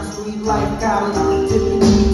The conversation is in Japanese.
down the street like out of